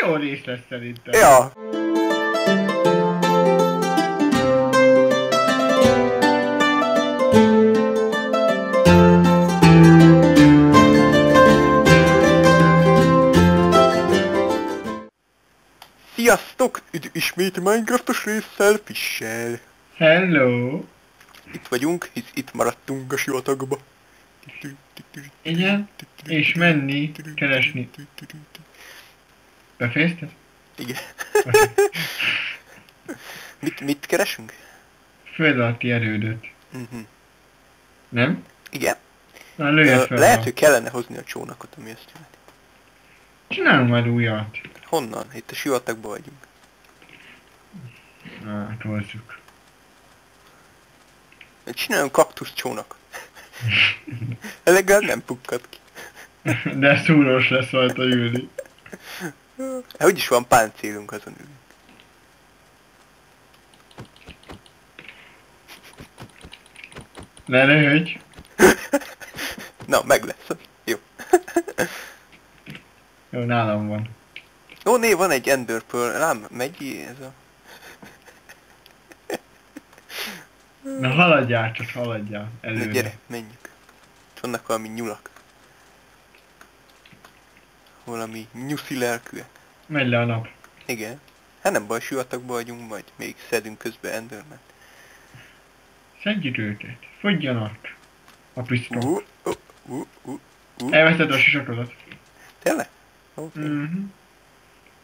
jó rész lesz szerintem. Ja. Sziasztok! Üdv ismét Minecraftos résszel, Fissel. Hello. Itt vagyunk, hisz itt maradtunk a sivatagba. Igen, és menni, keresni. Befejezted? Igen. mit, mit keresünk? Föld alatti erődöt. Uh-huh. Nem? Igen. Na Ö, fel. lehet, hogy kellene hozni a csónakot, ami ezt jelenti. Csinálunk majd újat. Honnan? Itt a sivatagban vagyunk. Na, hát hozzuk. Csináljunk kaktusz csónakot. Legalább nem pukkad ki. De szúrós lesz rajta ülni. Hát úgyis van páncélunk azon ülünk. Ne röhögy. Na, meg lesz. Jó. Jó, nálam van. Ó, né, van egy Ender Pearl. Rám megy ez a... Na haladjál, csak haladjál. Na, Előre. gyere, menjünk. Vannak valami nyulak. Valami nyuszi lelkűek. Megy le a nap. Igen. Hát nem baj, sivatagban vagyunk, majd még szedünk közben Enderman. Szedjük őket. Fogjanak. A pisztoly. Uh, uh, uh, uh, uh. Elveszted a sisakodat. Tényleg? Oké. Mhm.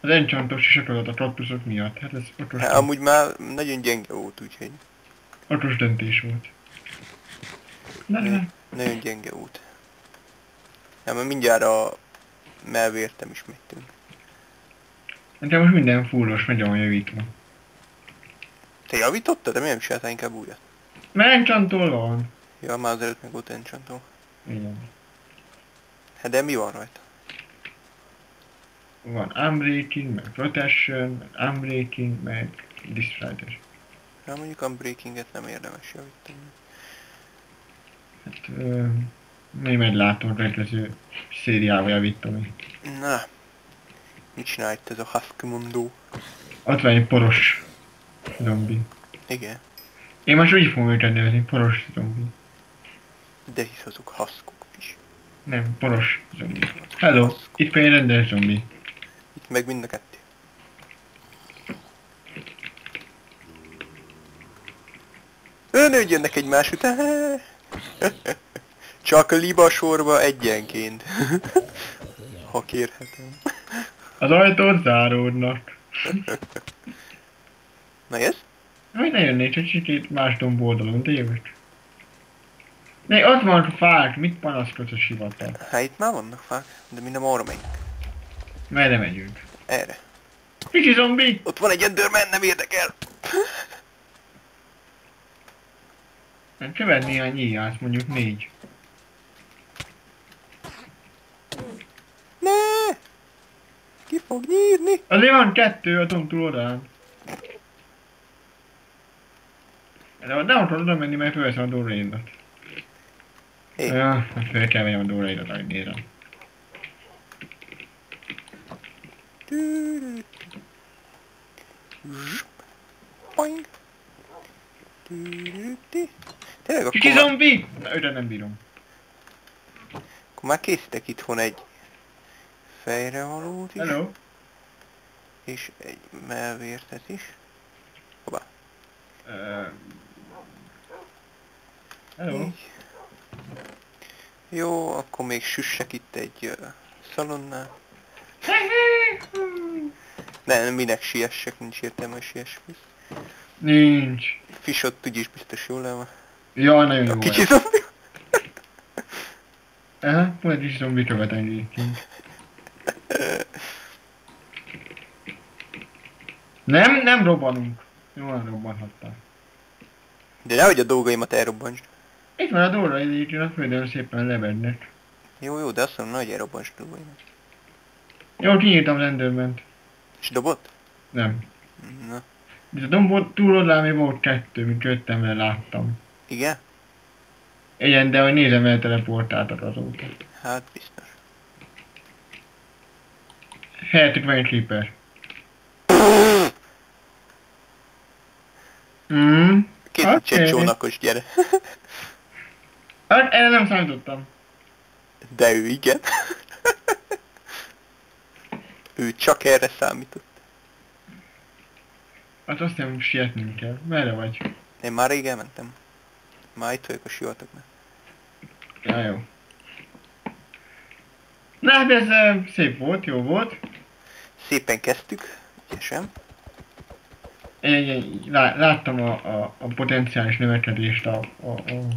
Az enchantos sisakodat a kaktuszok miatt. Hát ez okos, Hát, amúgy már nagyon gyenge volt, úgyhogy okos döntés volt. Na. nagyon gyenge út. Hát mert mindjárt a melvértem is megtűnt. De most minden fúros megy a javítva. Te javítottad? De miért nem csináltál inkább újat? Mert enchantol van. Ja, már az előtt meg volt enchantó. Igen. Hát de mi van rajta? Van unbreaking, meg protection, meg unbreaking, meg distrider. Ja, mondjuk a breakinget nem érdemes javítani. Hát, ö, még meglátom, a következő szériával javítom még. Na, mit csinál itt ez a Huskmondó? Ott van egy poros zombi. Igen, Én most úgy fogom őket nevezni, poros zombi. de hisz azok haszkok is. Nem, poros zombi. Hello, itt pedig rendes zombi. Itt meg mind a kettő. Önök jönnek egymás után. Csak liba sorba egyenként. Ha kérhetem. Az ajtót záródnak. Na ez? Hogy ne jönnék, csak kicsit más domb oldalon, jövök. Ne, ott van a fák, mit panaszkodsz a sivatag? Hát itt már vannak fák, de mi nem arra megyünk. Merre megyünk? Erre. Kicsi zombi! Ott van egy Enderman, nem érdekel. Nem követ néhány íját, mondjuk négy. Ne! Ki fog nyírni? Azért van kettő a tom túlodán. De nem tudod oda menni, mert fölveszem a dóraindat. Hé. Ja, hát fel kell vennem a dóraindat, ahogy nézem. Boing. Tényleg akkor zombi! Na, őre nem bírom. akkor már készítek itthon egy fejrevalót is, Hello? és egy melvértet is. Hoppá. Uh, hello? Így. Jó, akkor még süssek itt egy uh, szalonnál. Ne, nem, minek siessek, nincs értelme, hogy siess. Nincs. Fish ott úgyis biztos jól le van. Jaj, nagyon jó A kicsi vagy. zombi. Aha, egy kis zombi követ Nem, nem robbanunk. Jól robbanhattál. De nehogy a dolgaimat elrobbantsd. Itt van a dóra, egyébként a földön szépen lebednek. Jó, jó, de azt mondom, elrobbantsd a dolgaimat. Jó, kinyírtam az enderment. És dobott? Nem. Na, Itt a dombot túloldalán még volt kettő, mint jöttem vele láttam. igen? Igen, de hogy nézem, el teleportáltak azóta. Hát biztos. Helyettük meg egy creeper. Mm. Készíts egy Oké. csónakos, gyere. Hát erre nem számítottam. De ő igen. ő csak erre számított. Hát azt hiszem sietnünk kell. Merre vagy? Én már rég elmentem. Már itt vagyok a sivatagban. Ja, jó. Na hát ez ö, szép volt, jó volt. Szépen kezdtük, ügyesen. Én, én lá- láttam a, a, a potenciális növekedést a, a, a,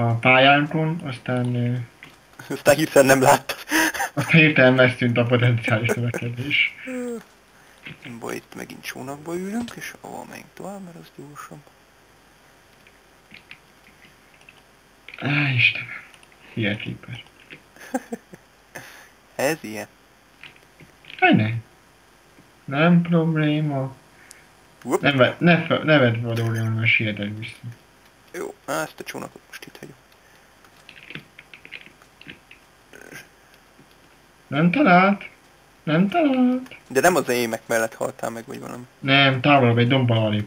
a pályánkon, aztán, Aztán hiszen nem láttad. aztán hirtelen megszűnt a potenciális növekedés. Baj, itt megint csónakba ülünk, és ahol megyünk tovább, mert az gyorsabb. Á, Istenem. Keeper. Ez ilyen. Hogy ne? Nem probléma. Hopp. Ne, ve- ne, fe- ne vedd valójában, mert sietek vissza. Jó, á, ezt a csónakot most itt hagyom. Nem talált? Nem talált? De nem az émek mellett haltál meg, vagy valami. Nem, távolabb egy dombbal alig.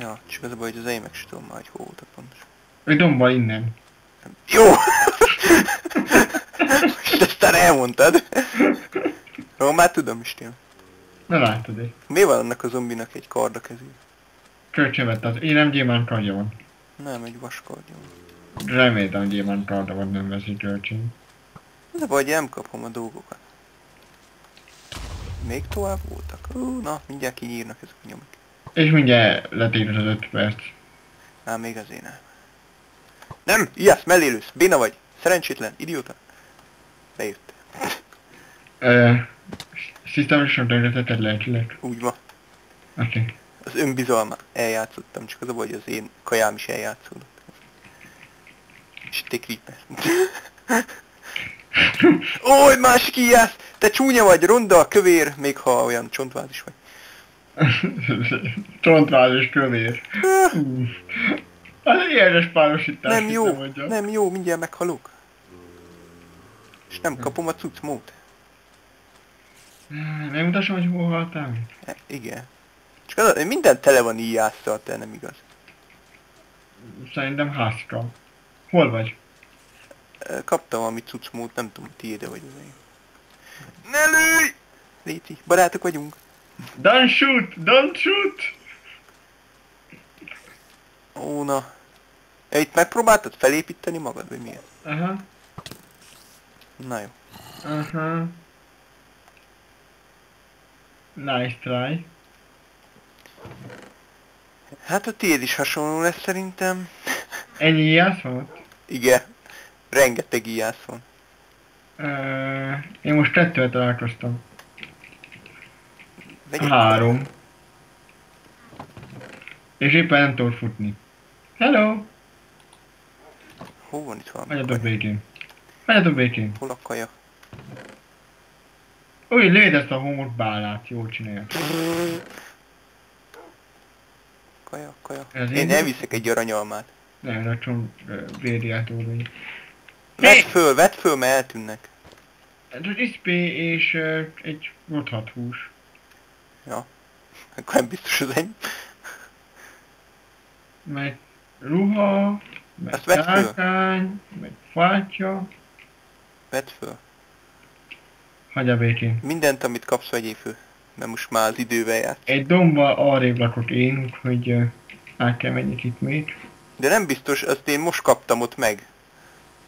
Ja, csak az a baj, hogy az émek sem tudom már, hogy hol voltak pontosan. Egy dombbal innen. Jó! És aztán elmondtad. Jó, már tudom is tényleg. Na látod egy. Mi van annak a zombinak egy kard a kezű? Kölcsönvett az. Én nem gyémánt kardja van. Nem, egy vaskardja van. Reméltem, hogy gyémánt kardja van, nem veszi kölcsön. Az a baj, hogy nem kapom a dolgokat. Még tovább voltak? Ú, na, mindjárt kinyírnak ezek a nyomok. És mindjárt letérült az 5 perc. Á, még azért nem. Nem! Ijász, mellélősz! Béna vagy! Szerencsétlen! Idióta! Bejött. Ö... Szisztemesen tönkretetted lelkileg. Úgy van. Oké. Okay. Az önbizalma. Eljátszottam, csak az a baj, hogy az én kajám is eljátszódott. És egy creeper. Egy másik ijász! Te csúnya vagy, ronda, kövér, még ha olyan csontváz is vagy. Csontváz és kövér. Az érdekes párosítás. Nem jó, nem jó, mindjárt meghalok. És nem kapom a cuccmót. Nem mutassam, hogy hol haltál meg? E, igen. Csak az, minden tele van íjásszal, te nem igaz. Szerintem házka. Hol vagy? Ö, Kaptam valami cuccmót, nem tudom, tiéd vagy az én. Ne lőj! Léci, barátok vagyunk. Don't shoot! Don't shoot! Ó, na. Ja, itt megpróbáltad felépíteni magad, vagy miért? Aha. Na jó. Aha. Nice try. Hát a tiéd is hasonló lesz szerintem. Ennyi ijász van ott? Igen. Rengeteg íjász van. Ö, én most kettővel találkoztam. Vegyek Három. És éppen nem tudod futni. Hello! Hol van itt valami? Hagyjatok békén. Hagyjatok békén. Hol a kaja? Úgy lőd ezt a homok bálát, jól csinálja. Kaja, kaja. Ez Én elviszek egy aranyalmát. Nem, rakcsom védiától vagy. Vedd föl, vedd föl, mert eltűnnek. Ez az XP és egy rothat hús. Akkor nem biztos az ennyi. Meg ruha, meg sárkány, meg fátya. Vedd föl. Hagyja békén. Mindent, amit kapsz, vegyél föl. Mert most már az idővel jár. Egy dombbal arrébb lakok én, úgyhogy ö, át kell menjek itt még. De nem biztos, azt én most kaptam ott meg.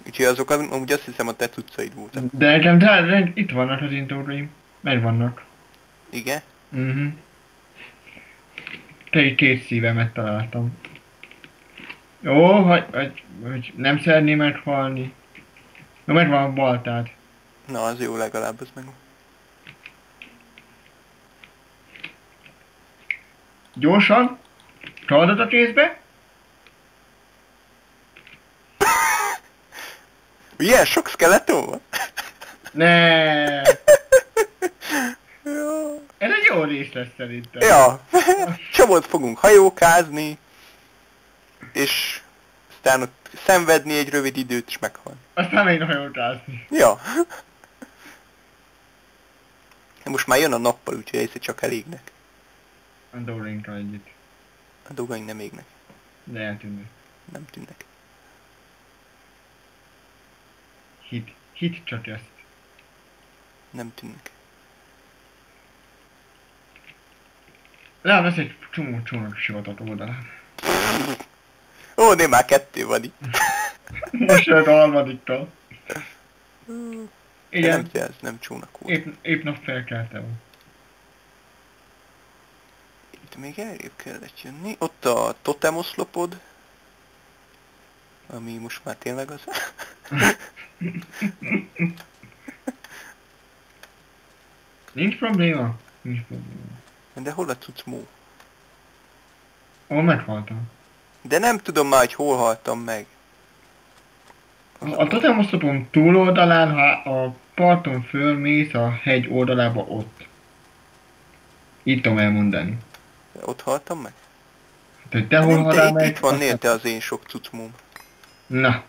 Úgyhogy azok az, amúgy azt hiszem a te cuccaid voltak. De nekem de, de itt vannak az intóraim. Megvannak. Igen? Mhm. Te egy két szívemet találtam. Jó, hogy, hogy, hogy nem szeretném meghalni. Na megvan a baltád. Na, az jó legalább, az meg. Gyorsan. Tartod a kézbe. Ilyen sok skeleton van? Ne. Ez egy jó rész lesz szerintem. Ja, csomót fogunk hajókázni, és aztán ott szenvedni egy rövid időt, és meghalni. Aztán még rázni. Ja. Most már jön a nappal, úgyhogy egyszer csak elégnek. A dolgainkkal együtt. A dolgaink nem égnek. De eltűnnek. Nem tűnnek. Hit. Hit csak ezt. Nem tűnnek. Levesz egy csomó csónak sivatag oldalán. Ó, nem, már kettő van itt. Most jött a harmadikkal. Igen. Nem, ez nem csónak volt. épp, épp nap felkeltem. Itt még elrébb kellett jönni. Ott a totem oszlopod. Ami most már tényleg az. Nincs probléma? Nincs probléma. De hol a cucmó? Ó, meghaltam. De nem tudom már, hogy hol haltam meg. A totemoszlopon túloldalán, ha a parton fölmész a hegy oldalába ott. Itt tudom elmondani. Ott haltam meg? Hát, hogy te hol halál meg? itt van nélte az én sok cucmóm. Na.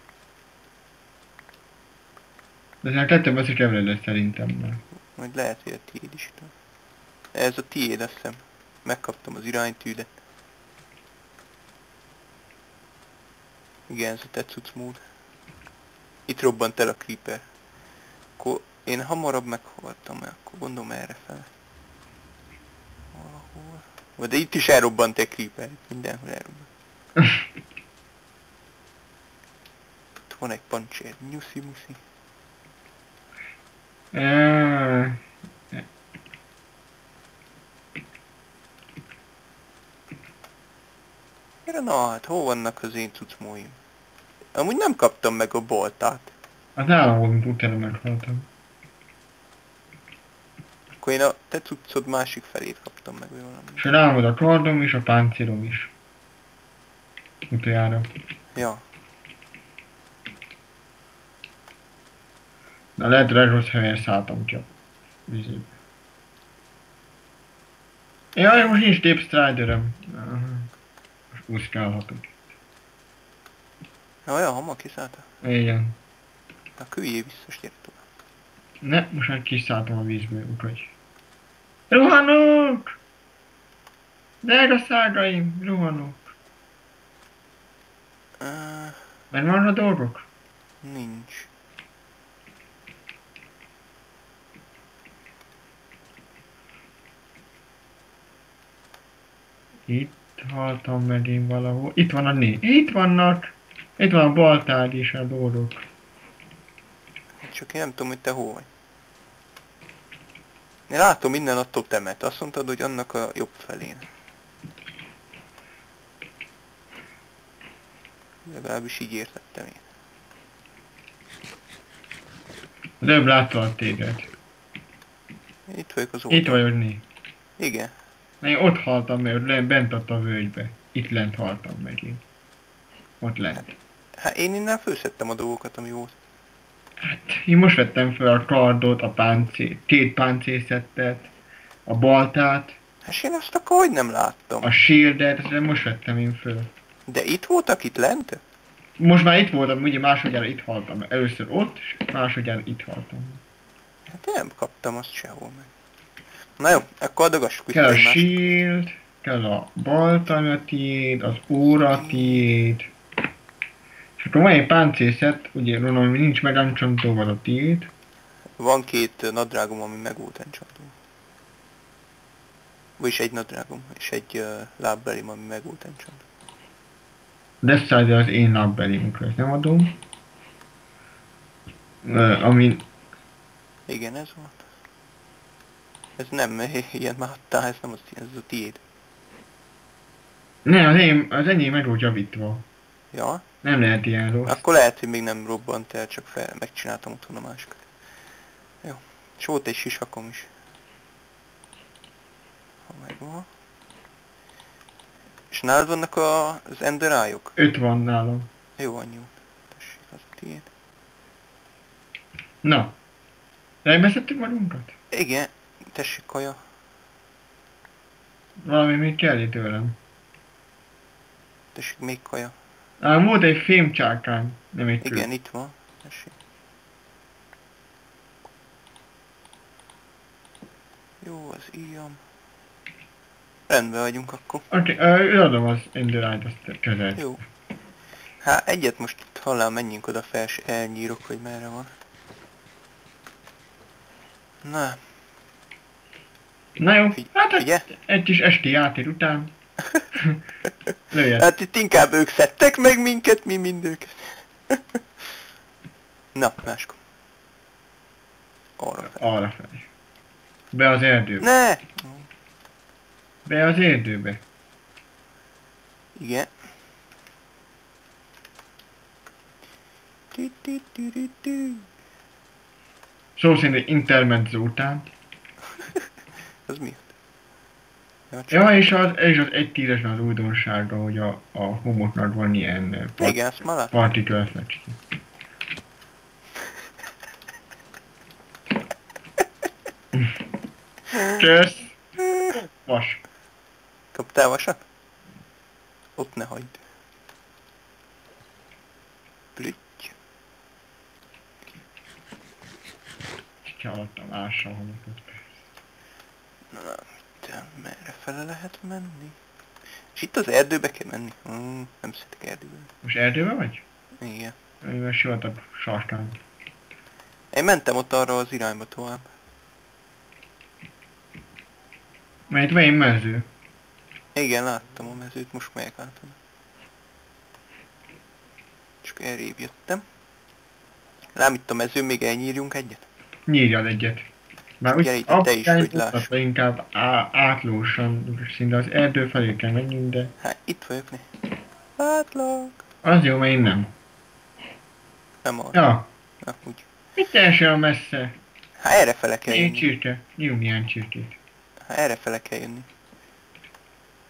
De nekem több az kevered lesz szerintem már. Majd lehet, hogy a tiéd is. Ez a tiéd, azt hiszem. Megkaptam az iránytűdet. Igen, ez a te cucmód. Itt robbant el a creeper. Akkor én hamarabb meghaltam el, akkor gondolom erre fel. Valahol. De itt is elrobbant egy creeper, mindenhol elrobbant. Itt van egy pancsér, nyuszi muszi. Na hát, hol vannak az én cucmóim? Amúgy nem kaptam meg a boltát. Volt, mint utána meghaltam. Akkor én a te cuccod másik felét kaptam meg, vagy valami. És volt a kardom és a páncélom is. Utoljára. Ja, Na lehet rossz helyen szálltam a vizébe. Jaj, most nincs Deep Striderem. Most úszkálhatok. Ja olyan hamar kiszálltál. Igen. Na küljél vissza, és gyere tovább. Ne, most már kiszálltam a vízből, úgyhogy... Rohanok! Drága szágaim, rohanok! Uh, Megvan a dolgok? nincs. Itt haltam meg én valahol. Itt van a né. Itt vannak! Itt van a baltád és a dolgok. Csak én nem tudom, hogy te hol vagy. Én látom minden a totemet. Azt mondtad, hogy annak a jobb felén. Legalábbis így értettem én. Előbb láttalak téged. Itt vagyok az oldalon. Itt vagyok né. Igen. Én ott haltam meg, bent ott a völgybe. Itt lent haltam meg én. Ott lent. Hát én innen főszedtem a dolgokat, ami volt. Hát, én most vettem fel a kardot, a páncé, két páncészettet, a baltát, Hát én azt akkor hogy nem láttam. a shieldet, ezt most vettem én föl. De itt voltak, itt lent? Most már itt voltam, ugye másodjára itt haltam. Először ott, és másodjára itt haltam. Hát én nem kaptam azt sehol meg. Na jó, akkor adogassuk Kell a shield, kell a balta, a tiéd, az óra tiéd. Akkor van egy páncészet, ugye gondolom, hogy nincs megencsantó, az a tiéd. Van két ö, nadrágom, ami meg volt encsantó. Vagyis egy nadrágom, és egy uh, lábbelim, ami meg volt encsantó. Death Side az én lábbelimkről, ezt nem adom. Ö, ami Igen, ez volt. Ez nem ilyen már adtál, ez nem az, ez a tiéd. Ne, az, én, az enyém meg volt javítva. Ja? Nem lehet ilyen rossz. Akkor lehet, hogy még nem robbant el, csak fel, megcsináltam otthon a másikat. Jó. És volt egy sisakom is. Ha megvan. És nálad vannak a, az enderájok? Öt van nálam. Jó, anyjú. Tessék, az a tiéd. Na. Elbeszettük magunkat? Igen, tessék kaja. Valami még kell itt tőlem. Tessék még kaja. Á, volt egy fémcsákány, nem egy kő. Igen, itt van. Tessék. Jó, az íjam. Rendben vagyunk akkor. Oké, okay, adom az Enderite, azt kezelt. Jó. Hát egyet most itt hallám, menjünk oda fel, és elnyírok, hogy merre van. Na, Na jó, Figy- hát figyelj. egy kis esti játék után. Lőjed. hát itt inkább ők szedtek meg minket, mi mind őket. Na, máskor. Arra fel. Arra felé. Be az erdőbe. Ne! Be az erdőbe. Igen. Szó szerint intermezzo után. Az mi? Ja, csak- és az, és az egy tízesen az újdonsága, hogy a, a homoknak van ilyen eh, part, Igen, azt már particle flecski. Kösz! Vas. Kaptál vasat? Ott ne hagyd. Plütty. Csalottam ássa a homokot. Na, te merre fele lehet menni? És itt az erdőbe kell menni? Hmm, nem szeretek erdőbe. Most erdőbe vagy? Igen. Mivel sivatag sarkán. Én mentem ott arra az irányba tovább. Mert van mező. Igen, láttam a mezőt, most megyek át oda. Csak elrébb jöttem. Lám itt a mező, még elnyírjunk egyet? Nyírjad egyet. Már Gyere itt, te is, hogy láss. inkább á, átlósan, szinte az erdő felé kell menjünk, de Hát itt vagyok, ne. Látlak. az jó, mert én nem. Nem arra. Ja, Na, úgy. mit teljesen messze? Hát erre fele kell Én jönni. csirke, nyújt ilyen csirkét. Hát erre fele kell jönni.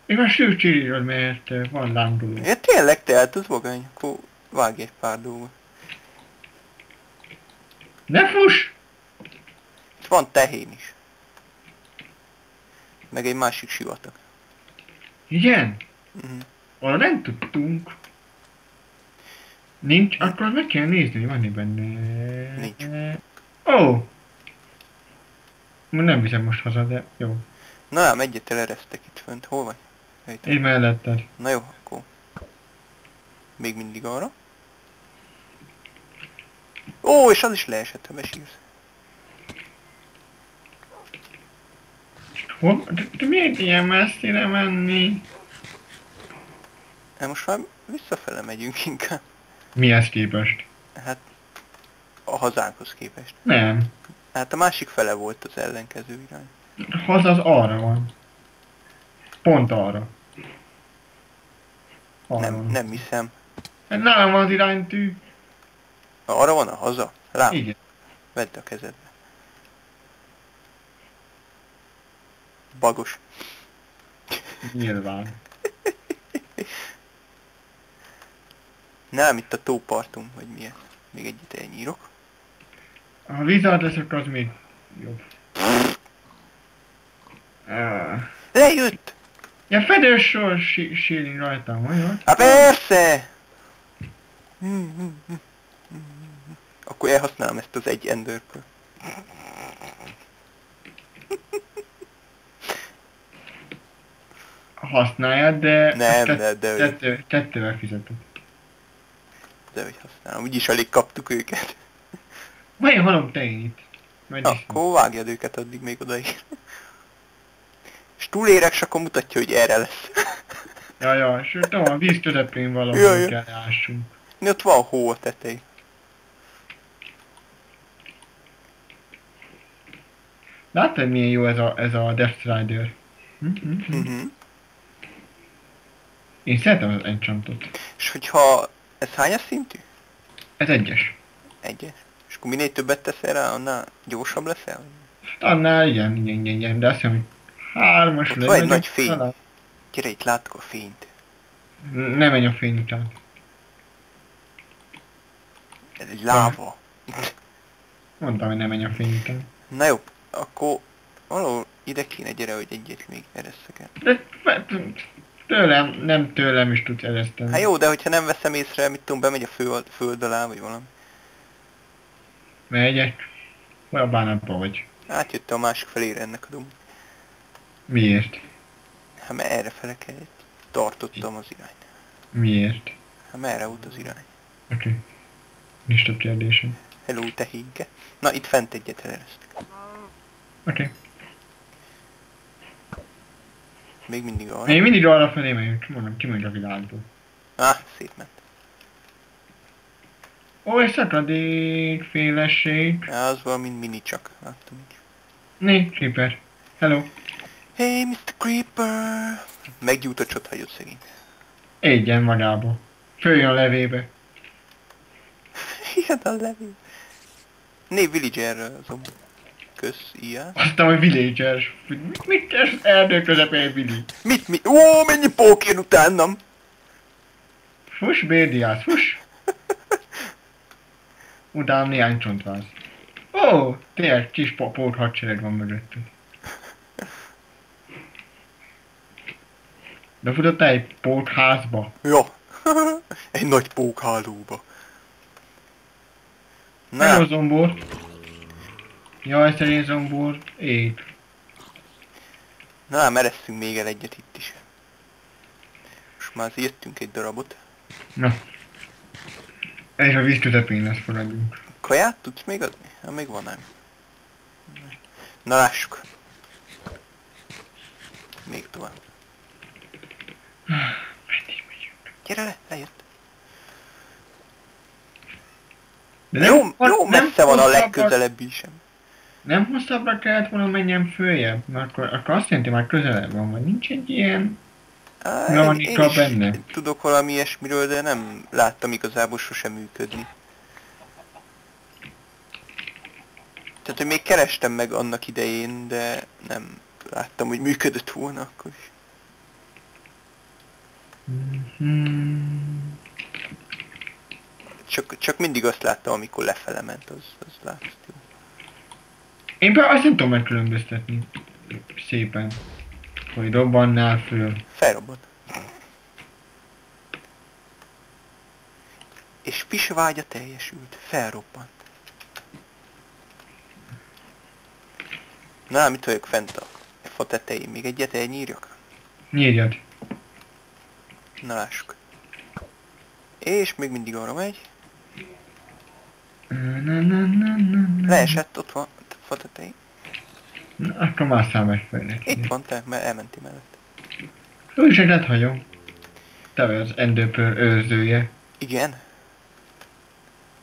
Még a sűr csirírod, mert eh, van lángoló. Ja, tényleg te hát az vagány, akkor vágj egy pár dolgot. Ne fuss! Van tehén is. Meg egy másik sivatag. Igen? Mhm. Arra nem tudtunk. Nincs, akkor meg kell nézni, hogy van-e benne. Nincs. Ó! Oh. Nem viszem most haza, de jó. Na ám, egyet eleresztek itt fönt. Hol vagy? Itt. Én melletted. Na jó, akkor. Még mindig arra. Ó, és az is leesett, ha besírsz. Hol? De, de miért ilyen messzire menni? Hát most már visszafele megyünk inkább. Mihez képest? Hát a hazánkhoz képest. Nem. Hát a másik fele volt az ellenkező irány. Haza az arra van. Pont arra. arra Nem, van. nem hiszem. Hát nálam van az iránytű. Arra van a haza? Rám, Igen. vedd a kezedbe. Bagos. Nyilván. Nem, itt a tópartunk, vagy milyen. Még egyet elnyírok. Ha vizet leszek, az még jobb. Lejött! Ja, fedős sor sí- síri rajtam, olyan? Hát persze! Akkor elhasználom ezt az egy endőrpől. Használjad, de... Nem, tett- de, de, hogy, Tettő, tettővel fizeted. de hogy használom. Úgyis alig kaptuk őket. Vajon halom te én itt? Majd is. akkor vágjad őket addig még odaig. És túlérek, és akkor mutatja, hogy erre lesz. Ja, ja, és tudom, a víz közepén valahol Ja, ja. kell ássunk. Ott van hó a tetej. Láttad milyen jó ez a, ez a Death Rider? Hm, hm, hm. Uh-huh. Én szeretem az enchantot. És hogyha... Ez hányas szintű? Ez egyes. Egyes. És akkor minél többet teszel rá, annál gyorsabb leszel? Annál igen, igen, igen, igen, de azt hiszem, hogy hármas legyen, van egy nagy fény. talán- Gyere, itt látok a fényt. Ne menj a fény után. Ez egy láva. Mondtam, hogy ne menj a fény után. Na jó, akkor valahol ide kéne gyere, hogy egyet még ereszek el. De tőlem, nem tőlem is tudsz ereszteni. Hát jó, de hogyha nem veszem észre, mit tudom, bemegy a fő, föld alá, vagy valami. Megyek. Olyan bánatban vagy. Átjöttem a másik felére ennek a domb. Miért? Hát mert erre fele kellett. Tartottam az irányt. Miért? Hát merre volt az irány? Oké. Okay. Nincs több kérdésem. Hello, tehénke. Na, itt fent egyet eleresztek. Oké. Okay. Még mindig arra. Még mindig arra felé megyünk, mondom, kimegyek a világból. Ah, szép ment. Ó, egy szakadék, félesség. Ja, az valami mini csak, láttam így. Né, Creeper. Hello. Hey, Mr. Creeper! Meggyújt a csothagyot szegény. Égyen magába. Följön a levébe. Ilyen a levél. Név Villager azon. Kösz, ilyen. Aztán, hogy villager. Mit, mit az erdő közepén, Billy? Mit, mi? Ó, mennyi pók jön utánam! Fuss, Bérdiász, fuss! Utána néhány csontváz. Ó, tényleg kis pót hadsereg van mögöttünk. De futottál egy pókházba? Ja. Egy nagy pókhálóba. Hello, Na, zombor. Jaj, szerény zombor. Ég. na, meresszünk még el egyet itt is. Most már azért jöttünk egy darabot. Na. És a víz közepén lesz fogadjunk. Kaját tudsz még adni? Ha még van ám. Na lássuk. Még tovább. Meddig megyünk? Gyere le, lejött. De jó, nem- jó nem messze van a hosszabbra- legközelebb is sem. Nem hosszabbra kellett volna menjem följebb, mert akkor, akkor azt jelenti, már közelebb van, vagy nincs egy ilyen... Á, Mi van én, itt én a is benne? tudok valami ilyesmiről, de nem láttam igazából sosem működni. Tehát, hogy még kerestem meg annak idején, de nem láttam, hogy működött volna akkor is. Hmm. Csak, csak mindig azt láttam, amikor lefele ment, az, az látszott. Én például azt nem tudom megkülönböztetni szépen, hogy robbannál föl. Felrobbant. És pisvágya teljesült. Felrobbant. Na, mit vagyok fent a fa tetején? Még egyet elnyírjak? Nyírjad. Na lássuk. És még mindig arra megy. Leesett, ott van fa tetején. Na, akkor másszál meg fel neki. Itt van te, mert elmenti mellett. Úgyhogy hagyom. Te vagy az endőpör őrzője. Igen.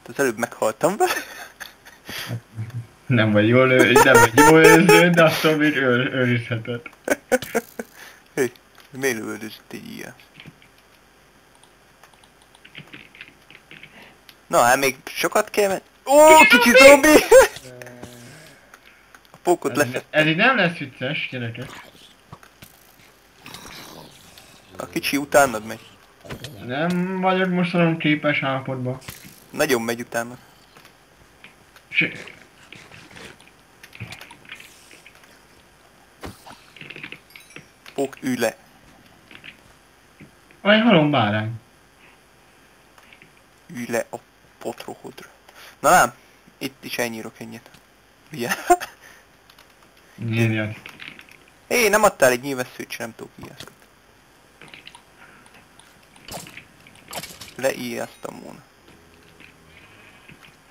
Az előbb meghaltam vele. Nem vagy jól, ő, nem vagy jó őrző, de attól még őr, őrizheted. Hé, miért lövöldözött egy ilyen? Na, hát még sokat kell menni. Ó, kicsi zombi! Pókot leszett. ez így nem lesz vicces, gyerekek. A kicsi utánad megy. Nem vagyok most olyan képes állapotban. Nagyon megy utána. S Pók, ülj le. Vagy halom bárány. Ülj le a potrohodra. Na lám, itt is elnyírok ennyit. Ugye? Nyírjad. Hé, nem adtál egy nyilvesszőt, sem nem tudok ijeszteni. Leijesztem volna.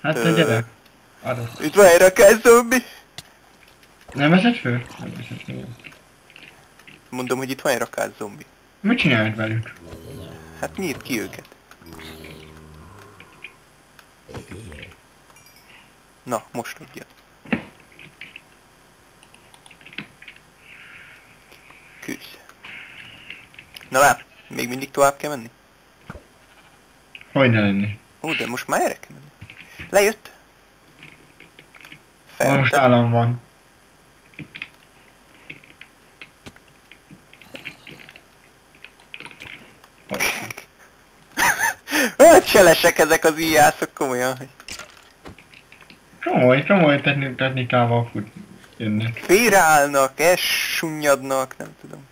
Hát te gyere. Itt van egy rakás zombi! Nem veszed föl? Nem veszed föl. Mondom, hogy itt van egy rakás zombi. Mit csinálod velük? Hát nyírd ki őket. Na, most adja. Küzd. Na lát, még mindig tovább kell menni? Hogy ne lenni? Ó, de most már erre kell menni. Lejött. Most Feltett. állam van. Hát cselesek ezek az íjászok komolyan. Komoly, komoly techni- technikával fut jönnek. Félreállnak, essunnyadnak, nem tudom.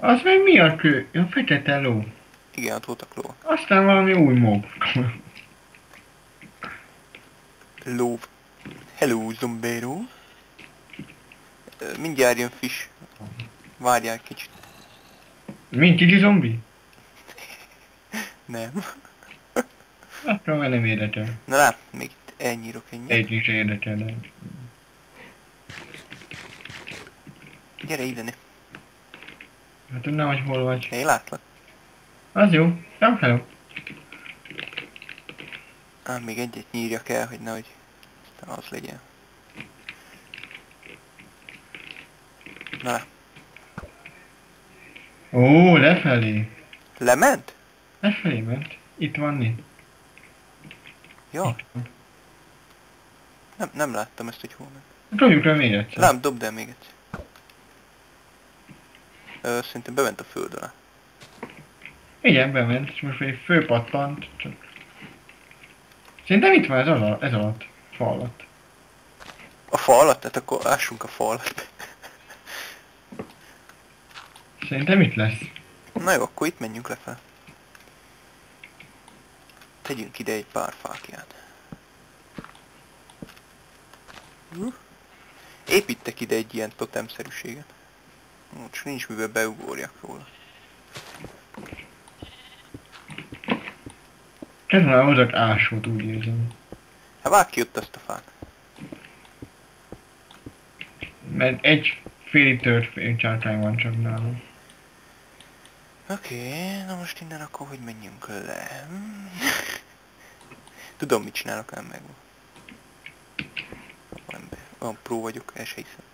Az meg mi a kő? A fekete ló. Igen, ott voltak lóak. Aztán valami új mob. Lóv. Hello, zombero. Mindjárt jön fish. Várjál kicsit. Mint kicsi zombi? Nem. Akkor már nem érdekel. Na lát, még elnyírok ennyi. Egy is érdekel, de... Gyere ide, ne. Hát tudnám, hogy hol vagy. Én látlak. Az jó. Nem hello. Ám még egyet nyírjak el, hogy nehogy aztán az legyen. Na. Ó, lefelé. lement? Lefelé ment. Itt van itt. Ja, nem, nem láttam ezt, hogy hol ment. Dobjuk le még egyszer. Lám, dobd el még egyszer. Ö, szerintem bement a föld alá. Igen, bement, és most még fölpattant, csak... Szerintem itt van ez alatt, ez alatt. Fa alatt. A fa alatt? Tehát akkor ássunk a fa alatt. Szerintem itt lesz. Na jó, akkor itt menjünk lefelé. Tegyünk ide egy pár fákját. Hm? Építek ide egy ilyen totemszerűséget. Ó, Csak nincs mivel beugorjak róla. Ez már hozok ásót, úgy érzem. Hát vágj ki ott azt a fát. Mert egy félig tört fénycsárkány van csak nálam. Oké, okay, na most innen akkor hogy menjünk le? Hmm. Tudom mit csinálok, nem megvan. Olyan pró vagyok, el se hiszem.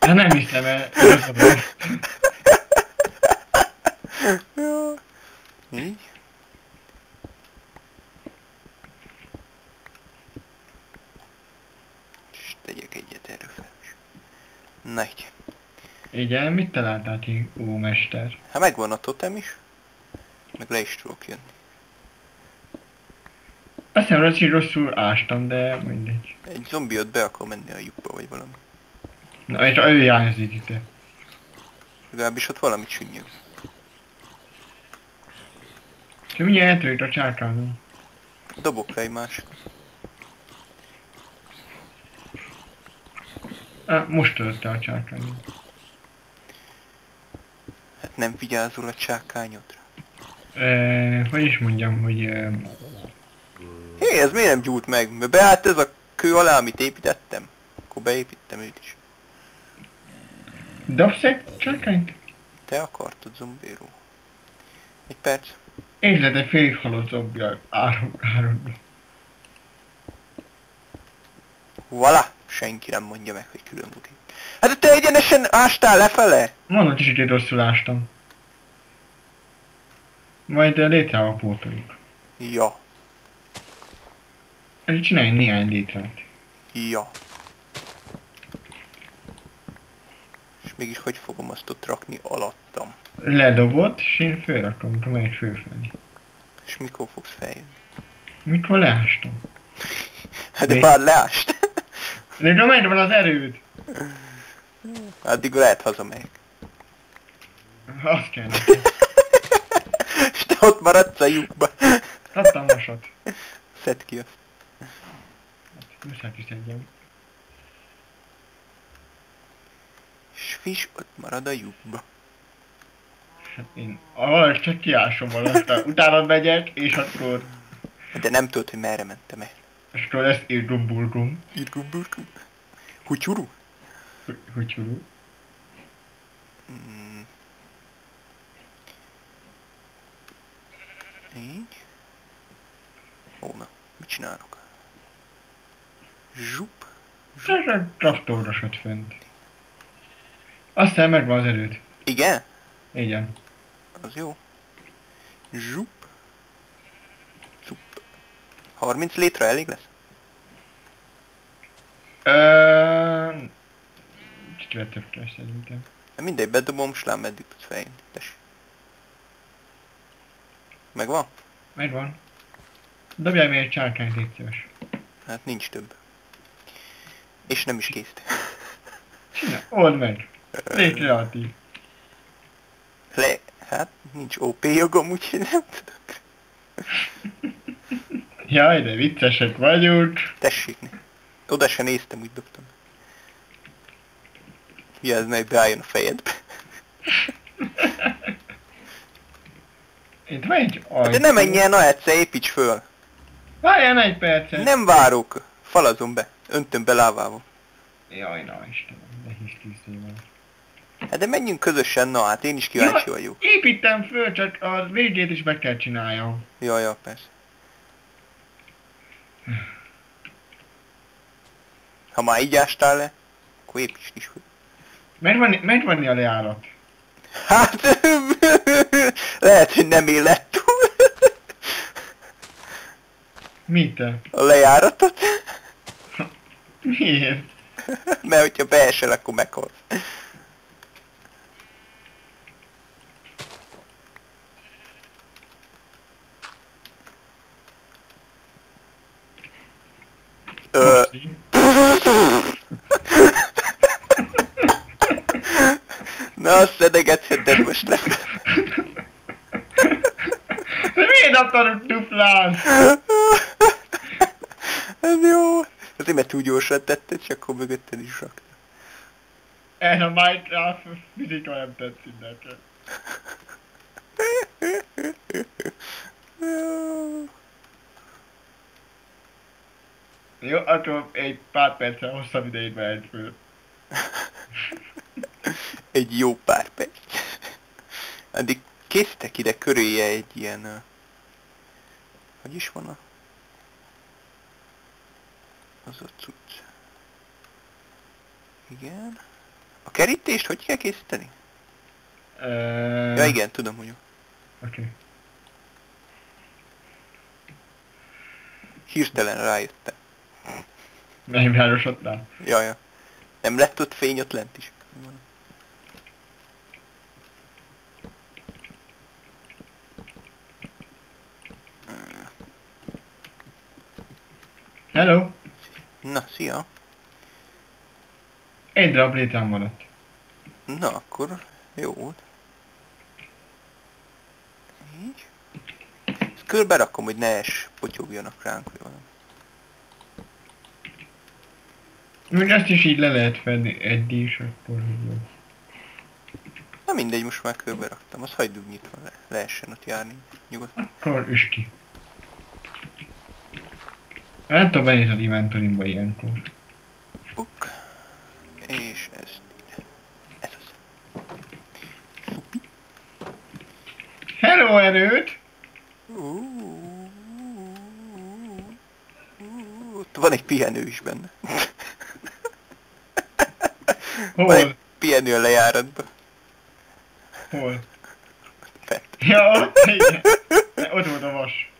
Hát nem hiszem el. ez a baj. Jó. Így. És tegyek egyet erre fel is. Na így. Igen, mit találtál ti, ó mester? Hát megvan a totem is. Meg le is tudok jönni. Azt hiszem, hogy rosszul ástam, de mindegy. Egy zombi ott be akar menni a lyukba, vagy valami. Na, és ő hiányzik itt. Legalábbis ott valamit sünnyög. És mindjárt eltűnt a csárkányom. Dobok rá egy. Ah, most tört el a csárkányom. Hát nem vigyázol a csákányodra. E, hogy is mondjam, hogy... E, Hé, ez miért nem gyújt meg? Mert beállt ez a kő alá, amit építettem. Akkor beépítem őt is. dobsz egy csárkányt? Te akartad, zombéró. Egy perc. Lehet egy félig halott zombi áron, áron. Voilà! Senki nem mondja meg, hogy külön buti. Hát te egyenesen ástál lefele? Mondom, kicsit hogy rosszul ástam. Majd eh, létrával pótoljuk. Ja, Ez csinálj néhány létrát. ja. És mégis hogy fogom azt ott rakni alattam? Ledobott, és én fölrakom, megy fölfelé. És mikor fogsz feljönni? Mikor leástam? Hát de már leást. De de megvan az erőd! Addig lehet hazamegyek. Azt kell. És te ott maradsz a lyukba. Hatalmasat. Szedd ki azt. Muszáj kiszedjem. És fish ott marad a lyukba. Hát én valahogy csak kiásom aztán utána megyek, és akkor... De nem tudod, hogy merre mentem el. És akkor lesz írgum burgum. Irgum burgum. Hutyuru? Csúrú. Mm. Így. Ó, na, mit csinálok? Zsup. Ez a traktorosod fönt. Aztán megvan az erőd. Igen? Igen. Az jó. Zsup. Zsup. 30 létre elég lesz? Ö... Kicsivel több kell szerintem. Mindegy, bedobom, s lám meddig tudsz feljönni. Tess. Megvan? Megvan. Dobjál még egy csárkányt, légy szíves. Hát nincs több. És nem is kész. Csinál, old meg. Légy kreatív. Le... Hát nincs OP jogom, úgyhogy nem tudok. Jaj, de viccesek vagyunk. Tessék ne. Oda se néztem, úgy dobtam. Az meg beálljon a fejedbe. Itt van egy ajtó. De ne menj el, na egyszer építs föl. Várjál egy percet. Nem várok. Falazom be. Öntöm be lávával. Jaj, na Istenem, de hisztisztével. Hát de menjünk közösen, na hát én is kíváncsi vagyok. Építem föl, csak a végét is meg kell csináljam. Ja, ja, persze. Ha már így ástál le, akkor építsd is föl. Megvanni, megvanni a lejárat. Hát, lehet, hogy nem élet túl Mit te? a lejáratot, Miért? mert hogyha beesel, akkor meghalsz. Ö, na, azt szedegetheted most le. De miért akarod duplán? Ez jó. Azért mert túl gyorsan tetted, csak akkor mögötted is rakta. Ez a Minecraft fizika nem tetszik nekem. Jó, akkor egy pár perccel hosszabb ideig mehet föl. Egy jó pár perc. Addig készítek ide köréje egy ilyen... Hogy is van a... Az a cucc. Igen. A kerítést hogy kell készíteni? Uh, Ja igen, tudom, hogy. Oké. Okay. Hirtelen rájöttem. Nem járosodtál. Ja, ja. Nem lett ott fény ott lent is. Hello! Na, szia. Egy darab létrám maradt. Na, akkor jó volt. Így. Ezt körbe rakom, hogy ne es, potyogjanak ránk, vagy valami. Még ezt is így le lehet fedni egy is, akkor jó. Na mindegy, most már körbe raktam, azt hagyd úgy nyitva, le, lehessen ott járni nyugodtan. Akkor üs ki. Nem tudom, benéz az inventorimba ilyenkor. Uk. És ide. Ez az. Szupi. Hello erőt! Ott van egy pihenő is benne. Hol? Van egy pihenő a lejáratban. Hol? Fent. Ja, ott, igen. Ott volt a vas.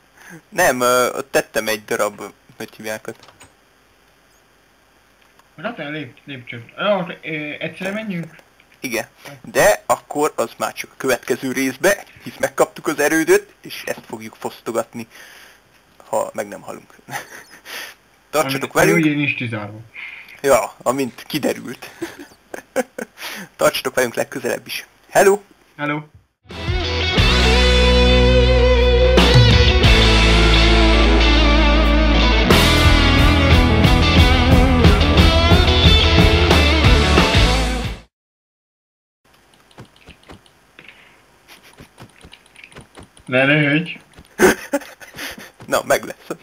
Nem, ott tettem egy darab, hogy hívják ott. Látom a lép, lépcsőt. Jó, ö, egyszerre menjünk? Igen. De akkor az már csak a következő részbe, hisz megkaptuk az erődöt, és ezt fogjuk fosztogatni, ha meg nem halunk. Tartsatok velünk! Ugye nincs kizárva. Ja, amint kiderült. Tartsatok velünk legközelebb is. Hello! Hello! Ne röhögy! Na, meg lesz.